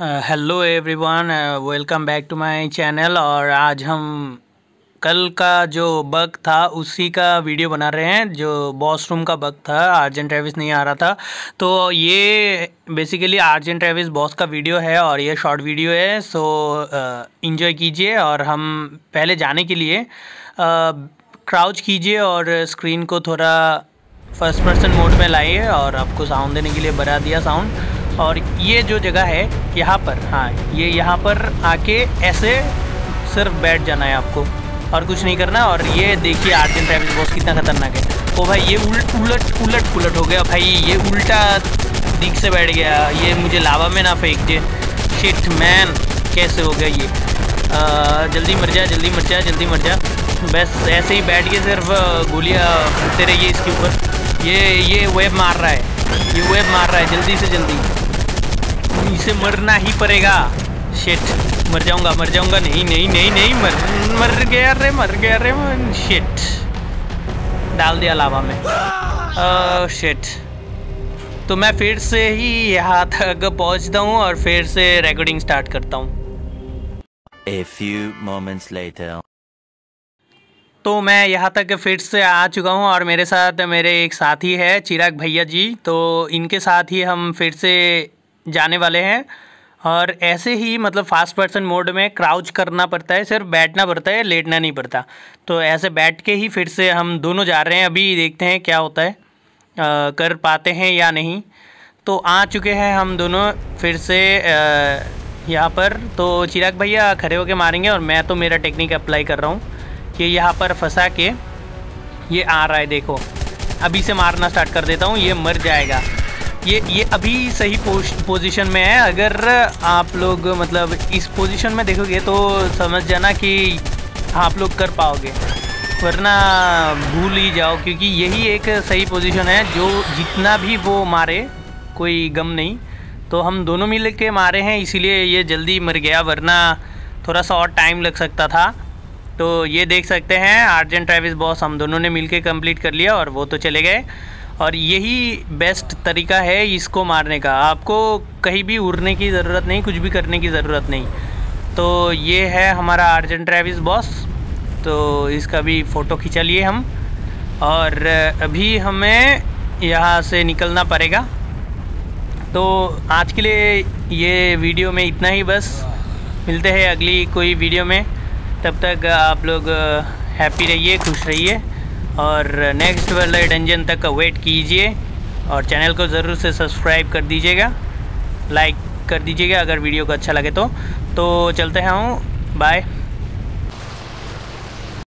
Hello everyone welcome back to my channel और आज हम कल का जो बग था, उसी का वीडियो बना रहे हैं, जो बॉस रूम का बग था आर्जन ट्रेविस नहीं आ रहा था। तो ये बेसिकली आर्जन ट्रेविस बॉस का वीडियो है और ये शॉर्ट वीडियो है सो इन्जॉय कीजिए और हम पहले जाने के लिए क्राउच कीजिए और स्क्रीन को थोड़ा फ़र्स्ट पर्सन मोड में लाइए और आपको साउंड देने के लिए बढ़ा दिया साउंड और ये जो जगह है यहाँ पर हाँ ये यहाँ पर आके ऐसे सिर्फ़ बैठ जाना है आपको और कुछ नहीं करना और ये देखिए आर्टिन ट्रैवल बॉस कितना खतरनाक है। ओ भाई ये उलट उलट उलट हो गया भाई ये उल्टा दिख से बैठ गया ये मुझे लावा में ना फेंक दे। शिट मैन कैसे हो गया ये? आ, जल्दी मर जा जल्दी मर जा जल्दी मर जा। बस ऐसे ही बैठ के सिर्फ़ गोलियाँ फूटते रहिए इसके ऊपर। ये ये वेब मार रहा है ये वेब मार रहा है जल्दी से जल्दी। इसे मरना ही पड़ेगा। शिट मर जाऊँगा मर जाऊँगा। नहीं नहीं नहीं नहीं मर मर गया रे मर गया रे शिट डाल दिया लावा में। शिट तो मैं फिर से ही यहाँ तक पहुँचता हूँ और फिर से रिकॉर्डिंग स्टार्ट करता हूँ। A few moments later. तो मैं यहाँ तक फिर से आ चुका हूँ और मेरे साथ मेरे एक साथी है चिराग भैया जी। तो इनके साथ ही हम फिर से जाने वाले हैं। और ऐसे ही मतलब फास्ट पर्सन मोड में क्राउच करना पड़ता है सिर्फ़ बैठना पड़ता है लेटना नहीं पड़ता। तो ऐसे बैठ के ही फिर से हम दोनों जा रहे हैं अभी देखते हैं क्या होता है आ, कर पाते हैं या नहीं। तो आ चुके हैं हम दोनों फिर से यहाँ पर। तो चिराग भैया खड़े होके मारेंगे और मैं तो मेरा टेक्निक अप्लाई कर रहा हूँ कि यहाँ पर फंसा के ये आ रहा है देखो। अभी से मारना स्टार्ट कर देता हूँ ये मर जाएगा। ये ये अभी सही पोजीशन में है। अगर आप लोग मतलब इस पोजीशन में देखोगे तो समझ जाना कि आप लोग कर पाओगे। वरना भूल ही जाओ, क्योंकि यही एक सही पोजीशन है। जो जितना भी वो मारे, कोई गम नहीं। तो हम दोनों मिल के मारे हैं, इसीलिए ये जल्दी मर गया, वरना थोड़ा सा और टाइम लग सकता था। तो ये देख सकते हैं आर्जेंट ट्रेविस बॉस हम दोनों ने मिल के कंप्लीट कर लिया और वो तो चले गए। और यही बेस्ट तरीका है इसको मारने का। आपको कहीं भी उड़ने की ज़रूरत नहीं, कुछ भी करने की ज़रूरत नहीं। तो ये है हमारा अर्जेंट ट्रेविस बॉस तो इसका भी फ़ोटो खींचा लिए हम। और अभी हमें यहाँ से निकलना पड़ेगा। तो आज के लिए ये वीडियो में इतना ही बस। मिलते हैं अगली कोई वीडियो में। तब तक आप लोग हैप्पी रहिए, खुश रहिए। और नेक्स्ट वाले डंजन तक का वेट कीजिए और चैनल को ज़रूर से सब्सक्राइब कर दीजिएगा। लाइक कर दीजिएगा अगर वीडियो को अच्छा लगे तो। तो चलते हैं बाय